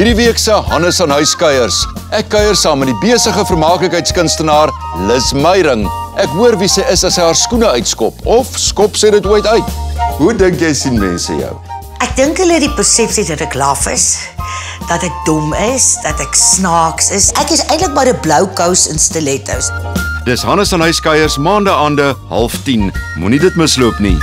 Hierdie week se Hannes aan huiskuiers. Ek kuier saam met die besige vermaaklikheidskunstenaar Lis Meyring. Ek hoor wie sy is as sy haar skoene uitskop of skop sy dit ooit uit. Hoe dink jy sien mense jou? Ek dink hulle het die persepsie dat ek laf is, dat ek dom is, dat ek snaaks is. Ek is eintlik maar 'n blou kous in stilettos. Dis Hannes aan huiskuiers maande aande 09:30. Moenie dit misloop nie.